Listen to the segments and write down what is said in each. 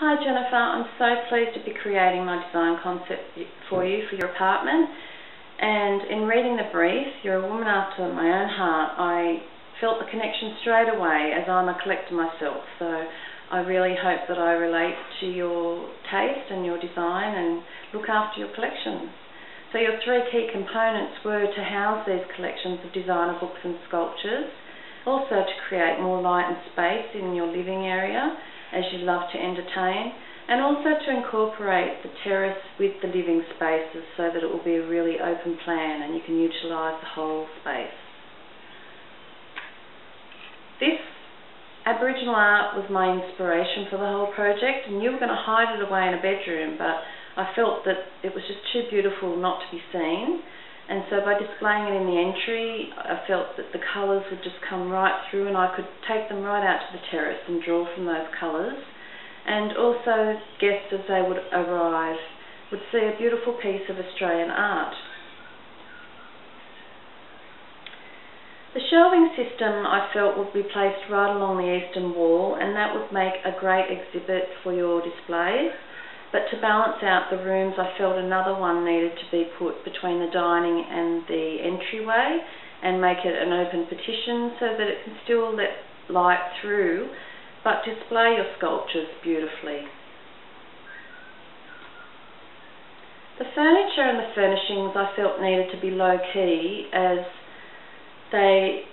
Hi Jennifer, I'm so pleased to be creating my design concept for you for your apartment and in reading the brief, you're a woman after my own heart. I felt the connection straight away as I'm a collector myself so I really hope that I relate to your taste and your design and look after your collections. So your three key components were to house these collections of designer books and sculptures, also to create more light and space in your living area as you love to entertain, and also to incorporate the terrace with the living spaces so that it will be a really open plan and you can utilise the whole space. This Aboriginal art was my inspiration for the whole project and you were going to hide it away in a bedroom but I felt that it was just too beautiful not to be seen and so by displaying it in the entry, I felt that the colours would just come right through and I could take them right out to the terrace and draw from those colours. And also guests as they would arrive would see a beautiful piece of Australian art. The shelving system I felt would be placed right along the eastern wall and that would make a great exhibit for your displays. But to balance out the rooms, I felt another one needed to be put between the dining and the entryway and make it an open partition so that it can still let light through but display your sculptures beautifully. The furniture and the furnishings I felt needed to be low key as they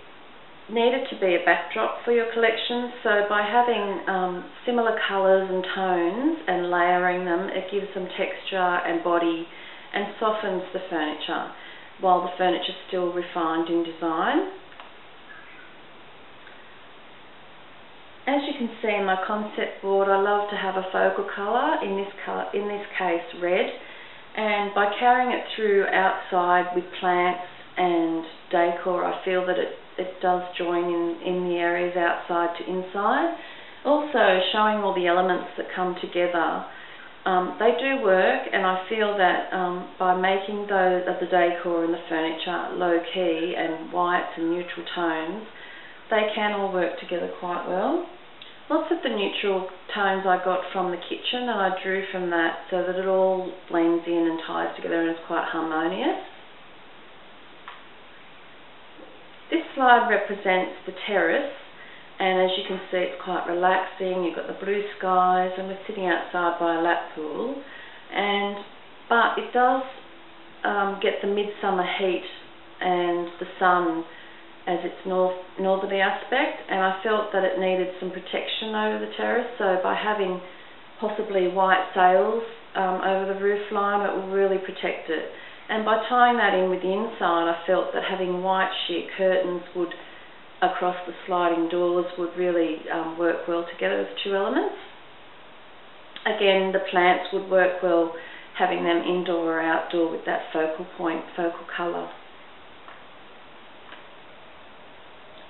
needed to be a backdrop for your collection so by having um, similar colours and tones and layering them it gives them texture and body and softens the furniture while the furniture is still refined in design. As you can see in my concept board I love to have a focal colour, in this, colour, in this case red and by carrying it through outside with plants and decor I feel that it it does join in, in the areas outside to inside. Also showing all the elements that come together. Um, they do work and I feel that um, by making those of the decor and the furniture low key and whites and neutral tones, they can all work together quite well. Lots of the neutral tones I got from the kitchen and I drew from that so that it all blends in and ties together and is quite harmonious. This slide represents the terrace and as you can see it's quite relaxing, you've got the blue skies and we're sitting outside by a lap pool. And but it does um, get the midsummer heat and the sun as its north northerly aspect and I felt that it needed some protection over the terrace. So by having possibly white sails um, over the roof line it will really protect it. And by tying that in with the inside, I felt that having white sheer curtains would, across the sliding doors, would really um, work well together as two elements. Again, the plants would work well having them indoor or outdoor with that focal point, focal colour.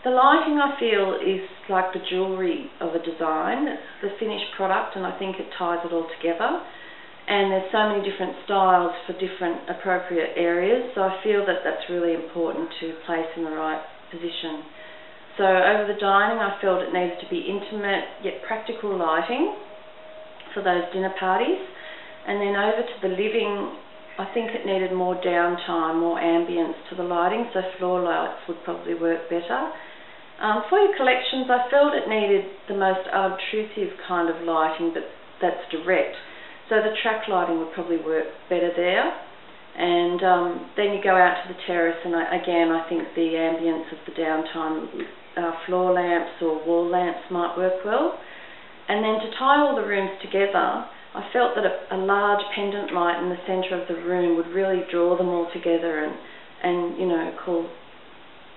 The lighting I feel is like the jewellery of a design. It's the finished product and I think it ties it all together and there's so many different styles for different appropriate areas so I feel that that's really important to place in the right position. So over the dining I felt it needs to be intimate yet practical lighting for those dinner parties and then over to the living I think it needed more downtime, more ambience to the lighting so floor lights would probably work better. Um, for your collections I felt it needed the most obtrusive kind of lighting but that's direct so the track lighting would probably work better there. And um, then you go out to the terrace and I, again I think the ambience of the downtime uh, floor lamps or wall lamps might work well. And then to tie all the rooms together, I felt that a, a large pendant light in the centre of the room would really draw them all together and, and you know, call,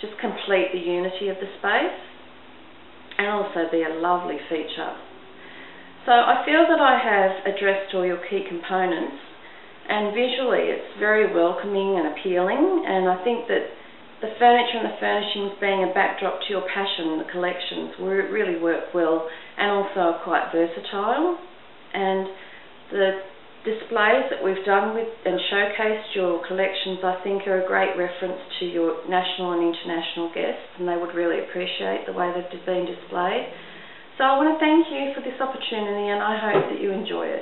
just complete the unity of the space and also be a lovely feature so I feel that I have addressed all your key components and visually it's very welcoming and appealing and I think that the furniture and the furnishings being a backdrop to your passion, the collections, really work well and also are quite versatile and the displays that we've done with and showcased your collections I think are a great reference to your national and international guests and they would really appreciate the way they've been displayed. So I want to thank you for this opportunity and I hope that you enjoy it.